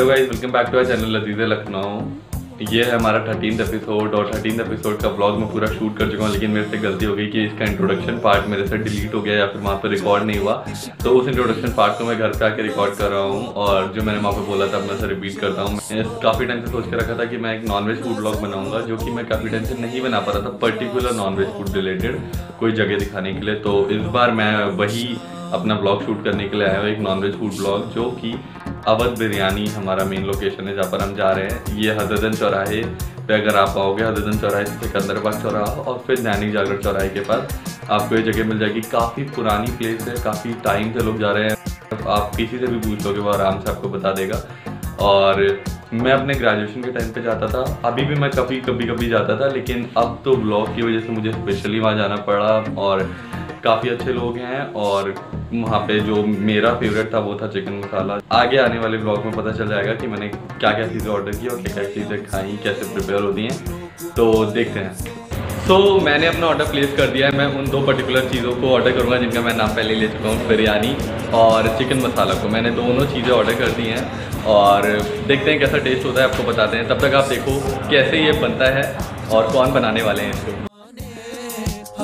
Hello guys welcome back to our channel Lazeez Lucknow. ये है हमारा थर्टीन एपिसोड और थर्टीन एपिसोड का ब्लॉग मैं पूरा शूट कर चुका हूँ, लेकिन मेरे से गलती हो गई कि इसका इंट्रोडक्शन पार्ट मेरे से डिलीट हो गया या फिर वहाँ पर रिकॉर्ड नहीं हुआ। तो उस इंट्रोडक्शन पार्ट को मैं घर पे आके रिकॉर्ड कर रहा हूँ और जो मैंने वहाँ पे बोला था मैं से रिपीट करता हूँ। मैंने काफ़ी टाइम से सोच के रखा था कि मैं एक नॉनवेज फ़ूड ब्लॉग बनाऊँगा, जो कि मैं काफ़ी टाइम से नहीं बना पा रहा था पर्टिकुलर नॉनवेज फ़ूड रिलेटेड कोई जगह दिखाने के लिए। तो इस बार मैं वही अपना ब्लॉग शूट करने के लिए आया हूँ, एक नॉनवेज फ़ूड ब्लॉग जो कि अवध बिरयानी हमारा मेन लोकेशन है, जहाँ पर हम जा रहे हैं। ये हजरतगंज चौराहे पे अगर आप आओगे हजरतगंज चौराहे से सिकंदराबाद चौराहा और फिर दैनिक जागरण चौराहे के पास आपको ये जगह मिल जाएगी। काफ़ी पुरानी प्लेस है, काफ़ी टाइम से लोग जा रहे हैं। आप किसी से भी पूछ लोगे, वो आराम से आपको बता देगा। और मैं अपने ग्रेजुएशन के टाइम पे जाता था। अभी भी मैं कभी कभी कभी जाता था, लेकिन अब तो ब्लॉग की वजह से मुझे स्पेशली वहाँ जाना पड़ा और काफ़ी अच्छे लोग हैं और वहाँ पे जो मेरा फेवरेट था वो था चिकन मसाला आगे आने वाले ब्लॉग में पता चल जाएगा कि मैंने क्या क्या चीज़ें ऑर्डर की और क्या क्या चीज़ें खाई कैसे प्रिपेयर होती हैं। तो देखते हैं। तो so, मैंने अपना ऑर्डर प्लेस कर दिया है। मैं उन दो पर्टिकुलर चीज़ों को ऑर्डर करूँगा जिनका मैं नाम पहले ले चुका हूँ बिरयानी और चिकन मसाला को। मैंने दोनों चीज़ें ऑर्डर कर दी हैं और देखते हैं कैसा टेस्ट होता है आपको बताते हैं। तब तक आप देखो कैसे ये बनता है और कौन बनाने वाले हैं इसको।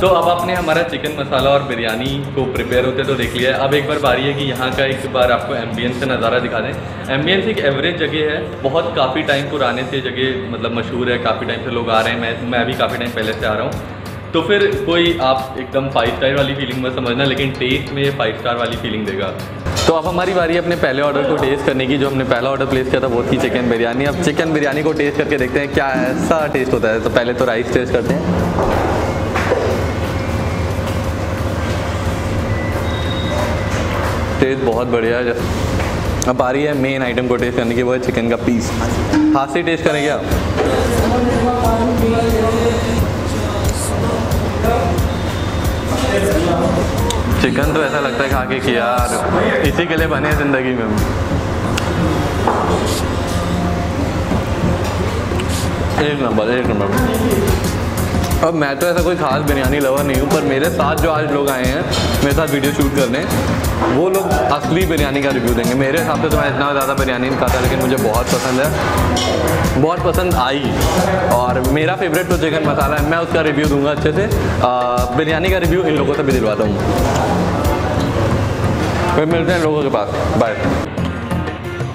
तो अब आपने हमारा चिकन मसाला और बिरयानी को प्रिपेयर होते तो देख लिया है। अब एक बार बारी है कि यहाँ का एक बार आपको एम्बियंस का नज़ारा दिखा दें। एम्बियंस एक एवरेज जगह है। बहुत काफ़ी टाइम पुराने से जगह मतलब मशहूर है। काफ़ी टाइम से लोग आ रहे हैं। मैं मैं भी काफ़ी टाइम पहले से आ रहा हूँ। तो फिर कोई आप एकदम फाइव स्टार वाली फीलिंग में समझना, लेकिन टेस्ट में फाइव स्टार वाली फीलिंग देगा। तो अब हमारी बारी अपने पहले ऑर्डर को टेस्ट करने की, जो हमने पहला ऑर्डर प्लेस किया था, वो थी चिकन बिरयानी अब चिकन बिरयानी को टेस्ट करके देखते हैं क्या ऐसा टेस्ट होता है। तो पहले तो राइस टेस्ट करते हैं। टेस्ट बहुत बढ़िया है। अब आ रही है मेन आइटम को टेस्ट करने की, वो है चिकन का पीस हाथ से टेस्ट करेंगे क्या? खा के कि यार, इसी के लिए बने ज़िंदगी में एक नंबर एक नंबर। अब मैं तो ऐसा कोई खास बिरयानी लवर नहीं हूँ, पर मेरे साथ जो आज लोग आए हैं, मेरे साथ वीडियो शूट करने, वो लोग असली बिरयानी का रिव्यू देंगे। मेरे हिसाब से तो मैं इतना ज़्यादा बिरयानी नहीं खाता, लेकिन मुझे बहुत पसंद है। बहुत पसंद आई। और मेरा फेवरेट तो चिकन मसाला है, मैं उसका रिव्यू दूँगा अच्छे से। बिरयानी का रिव्यू इन लोगों से भी दिलवाता हूँ। फिर मिलते हैं लोगों के पास। बाय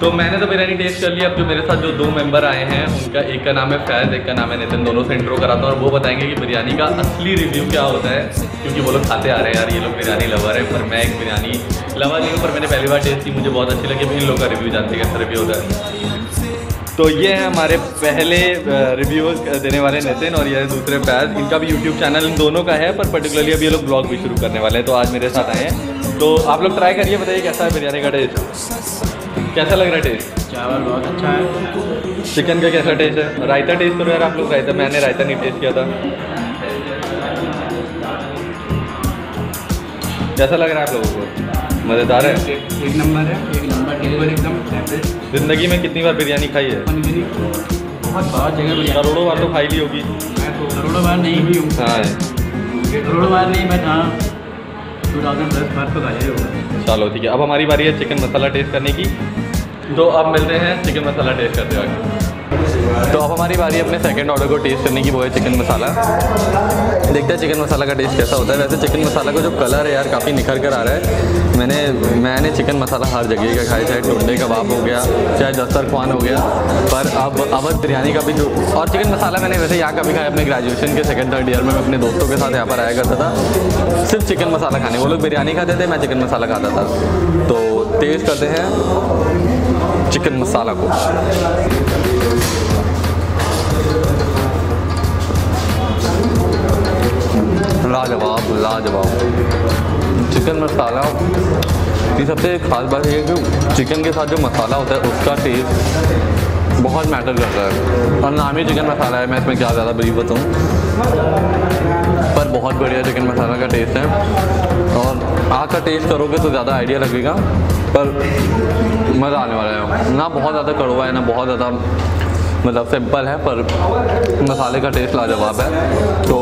तो मैंने तो बिरयानी टेस्ट कर लिया अब जो मेरे साथ जो दो मेंबर आए हैं, उनका एक का नाम है फैज़, एक का नाम है नितिन, दोनों से इंट्रो कराता हूँ और वो बताएँगे कि बिरयानी का असली रिव्यू क्या होता है, क्योंकि वो लोग खाते आ रहे हैं, यार, ये लोग बिरयानी लवर है, पर मैं एक बिरयानी लवर नहीं हूँ, पर मैंने पहली बार टेस्ट की, मुझे बहुत अच्छी लगी इन लोग का रिव्यू जानते कैसा रिव्यू होता है। तो ये हैं हमारे पहले रिव्यू देने वाले नितिन और ये दूसरे फैज़। इनका भी यूट्यूब चैनल इन दोनों का है पर पर्टिकुलरली अभी ये लोग ब्लॉग भी शुरू करने वाले हैं तो आज मेरे साथ आए हैं। तो आप लोग ट्राई करिए बताइए कैसा है बिरयानी का टेस्ट कैसा लग रहा है टेस्ट चावल बहुत अच्छा है। चिकन का कैसा टेस्ट है? रायता टेस्ट करो यार आप लोग रायता मैंने रायता नहीं टेस्ट किया था। कैसा लग रहा है आप लोगों को? मज़ेदार है? एक नंबर है। ज़िंदगी में कितनी बार बिरयानी खाई है? बहुत बार जगह करोड़ों बार तो खाई भी होगी। मैं तो करोड़ों बार नहीं भी हूँ। हाँ। करोड़ों बार नहीं मैं हाँ टू थाउज़ेंड दस बार तो होगा। चलो ठीक है। अब हमारी बारी है चिकन मसाला टेस्ट करने की। तो अब मिलते हैं चिकन मसाला टेस्ट करते वक्त तो अब हमारी बारी अपने सेकंड ऑर्डर को टेस्ट करने की, वो है चिकन मसाला देखते हैं चिकन मसाला का टेस्ट कैसा होता है। वैसे चिकन मसाला का जो कलर है यार, काफ़ी निखर कर आ रहा है। मैंने मैंने चिकन मसाला हर जगह का खाया, चाहे टुंडे कबाब हो गया, चाहे दस्तर दस्तरखान हो गया। पर अब अब बिरयानी का भी जो, और चिकन मसाला मैंने वैसे यहाँ का भी खाया अपने ग्रेजुएशन के सेकंड थर्ड ईयर में, मैं अपने दोस्तों के साथ यहाँ पर आया करता था। सिर्फ़ चिकन मसाला खाने, वो लोग बिरयानी खाते थे, मैं चिकन मसाला खाता था। तो टेस्ट करते हैं। चिकन मसाला को। लाजवाब लाजवाब। चिकन मसाला। की सबसे खास बात ये है कि चिकन के साथ जो मसाला होता है, उसका टेस्ट बहुत मैटर करता है। और नाम ही चिकन मसाला है, मैं इसमें क्या ज़्यादा ब्रीफ बताऊँ पर बहुत बढ़िया चिकन मसाला का टेस्ट है। और आग का टेस्ट करोगे तो ज़्यादा आइडिया लगेगा, पर मज़ा आने वाला है। ना बहुत ज़्यादा कड़वा है, ना बहुत ज़्यादा मतलब सिंपल है, पर मसाले का टेस्ट लाजवाब है। तो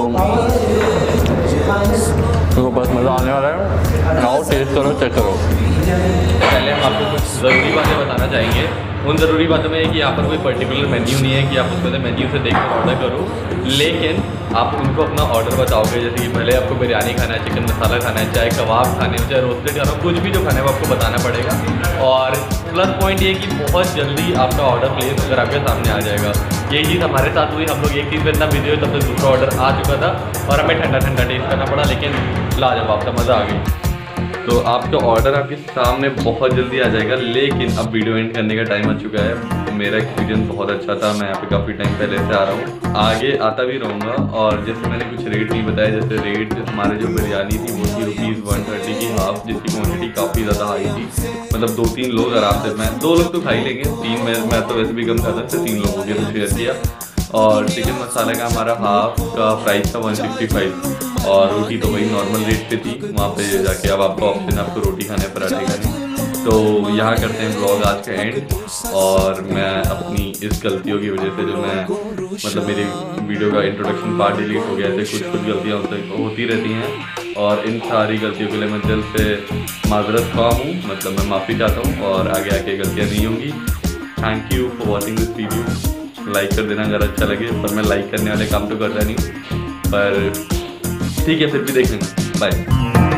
तो बस मज़ा आने वाला है। आओ टेस्ट करो चेक करो। पहले हम आपको कुछ ज़रूरी बातें बताना चाहेंगे। उन ज़रूरी बातों में कि यहाँ पर कोई पर्टिकुलर मेन्यू नहीं है कि आप उसमें से मेन्यू से देख कर ऑर्डर करो। लेकिन आप उनको अपना ऑर्डर बताओगे, जैसे कि पहले आपको बिरयानी खाना है चिकन मसाला खाना है, चाहे कबाब खाने हो, चाहे रोस्टेड खाना हो, कुछ भी जो खाना है वो आपको बताना पड़ेगा। और प्लस पॉइंट ये कि बहुत जल्दी आपका ऑर्डर प्लेस होकर आपके सामने आ जाएगा। यही चीज़ हमारे साथ हुई। हम लोग एक चीज़ में इतना बिज़ी हुए, तब तक दूसरा ऑर्डर आ चुका था। और हमें ठंडा ठंडा टेस्ट करना पड़ा, लेकिन लाजवाब था, मज़ा आ गई तो आपका ऑर्डर आपके सामने बहुत जल्दी आ जाएगा, लेकिन अब वीडियो एंड करने का टाइम आ चुका है। मेरा एक्सपीरियंस बहुत अच्छा था, मैं यहाँ पे काफ़ी टाइम पहले से आ रहा हूँ। आगे आता भी रहूँगा, और जैसे मैंने कुछ रेट नहीं बताया, जैसे रेट हमारे जो बिरयानी थी, वो थी रुपीज़ वन थर्टी की हाफ़ जिसकी क्वान्टिटी काफ़ी ज़्यादा हाई थी। मतलब दो तीन लोग आराम से, मैं, दो लोग तो खा ही लेंगे, तीन मैं मैं तो वैसे भी कम खाता था तीन लोगों के तो शेयर किया। और चिकन मसाला का हमारा हाफ़ का प्राइस था वन सिक्सटी फाइव और रोटी तो वही नॉर्मल रेट पे थी, वहाँ पे जाके अब आपका ऑप्शन आपको रोटी खाने, पराठे खाने। तो यहाँ करते हैं ब्लॉग आज का एंड और मैं अपनी इस गलतियों की वजह से जो मैं मतलब मेरी वीडियो का इंट्रोडक्शन पार्ट डिलीट हो गया ऐसे कुछ कुछ गलतियाँ होती होती रहती हैं। और इन सारी गलतियों के लिए मैं दिल से माजरत खा हूँ मतलब मैं माफ़ी चाहता हूँ और आगे आके गलतियाँ नहीं होंगी। Thank you for watching this video like कर देना, अगर अच्छा लगे, पर मैं लाइक करने वाले काम तो करता नहीं, पर ठीक है, फिर भी देख लेंगे बाय